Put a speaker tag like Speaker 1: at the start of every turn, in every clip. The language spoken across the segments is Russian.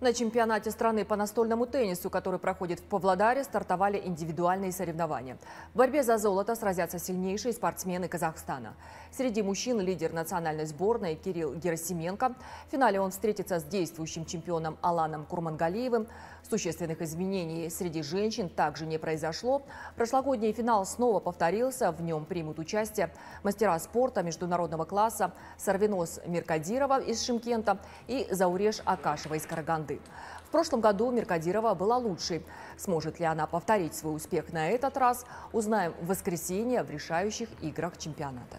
Speaker 1: На чемпионате страны по настольному теннису, который проходит в Павлодаре, стартовали индивидуальные соревнования. В борьбе за золото сразятся сильнейшие спортсмены Казахстана. Среди мужчин лидер национальной сборной Кирилл Герасименко. В финале он встретится с действующим чемпионом Аланом Курмангалиевым. Существенных изменений среди женщин также не произошло. Прошлогодний финал снова повторился. В нем примут участие мастера спорта международного класса Сарвинос Меркадирова из Шимкента и Зауреш Акашева из Караганды. В прошлом году Меркадирова была лучшей. Сможет ли она повторить свой успех на этот раз, узнаем в воскресенье в решающих играх чемпионата.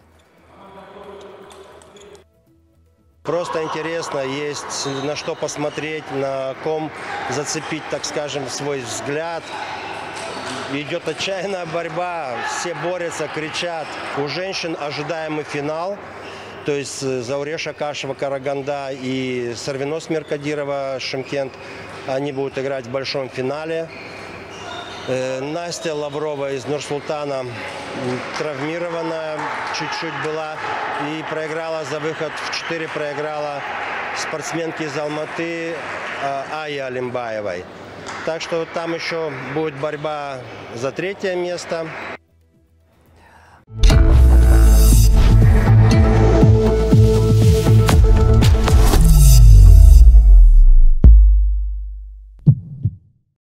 Speaker 2: Просто интересно, есть на что посмотреть, на ком зацепить, так скажем, свой взгляд. Идет отчаянная борьба, все борются, кричат. У женщин ожидаемый финал. То есть э, Зауреша Кашева, Караганда и Сарвинос Меркадирова, Шимкент, они будут играть в большом финале. Э, Настя Лаврова из Нурсултана травмированная чуть-чуть была и проиграла за выход в 4, проиграла спортсменке из Алматы э, Ая Алимбаевой. Так что там еще будет борьба за третье место.